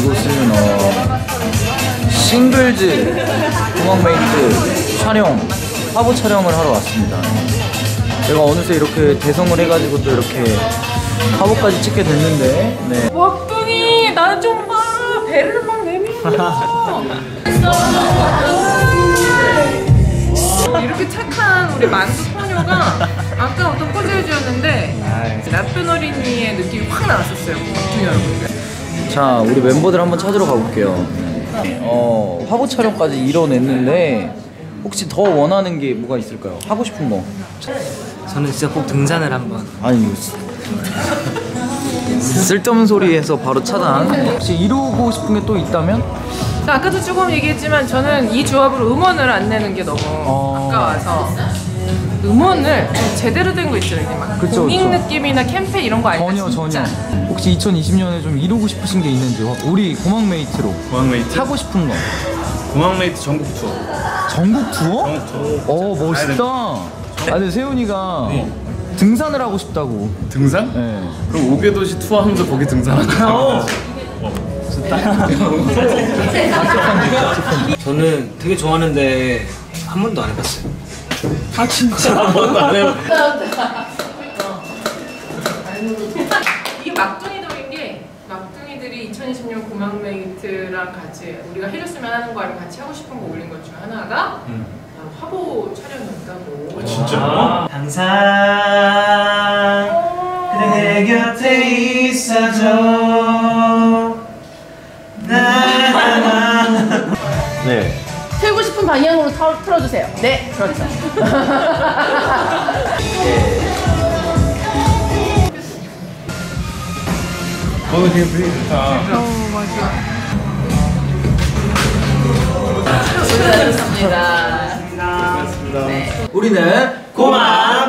이곳은 어, 싱글즈 공항메이트 촬영 화보 촬영을 하러 왔습니다. 제가 어느새 이렇게 대성을 해가지고 또 이렇게 화보까지 찍게 됐는데 네. 왁둥이 나좀 봐. 배를 막 내밀어. 이렇게 착한 우리 만수 소녀가 아까 어떤 포즈해주었는데 나쁜 어린이의 느낌이 확 나왔었어요. 왁둥이 여러분들. 자 우리 멤버들 한번 찾으러 가볼게요. 어 화보 촬영까지 이뤄냈는데 혹시 더 원하는 게 뭐가 있을까요? 하고 싶은 거? 저는 진짜 꼭 등산을 한번 아니 이거 쓰- 쓸데없는 소리에서 바로 차단. 혹시 이루고 싶은 게 또 있다면? 자, 아까도 조금 얘기했지만 저는 이 조합으로 음원을 안 내는 게 너무 어. 아까워서 음원을 좀 제대로 된 거 있잖아요. 이렇게 막 그쵸, 공익 그쵸. 느낌이나 캠페인 이런 거 아니면 전혀 진짜. 전혀. 혹시 2020년에 좀 이루고 싶으신 게 있는지 우리 공항메이트로 공항메이트? 하고 싶은 거. 공항메이트 전국 투어. 전국 투어? 전국 투어. 어 멋있다. 아 근데 세훈이가 등산을 하고 싶다고. 등산? 네. 그럼 5개 도시 투어 하면서 거기 등산하자. 저는 되게 좋아하는데 한 번도 안 해봤어요 한 번도 안 해요. 이게 막둥이들인 게 막둥이들이 2020년 공항메이트랑 같이 우리가 해줬으면 하는 거 아니면 같이 하고 싶은 거 올린 것 중에 하나가 바로 화보 촬영이었다고. 진짜? 항상 그대 곁에 있어줘 나나 네. 틀고 싶은 방향으로 터- 틀어주세요. 네, 그렇죠. 어, 되게 분위기 좋다. 수고하셨습니다. 우리는 고마워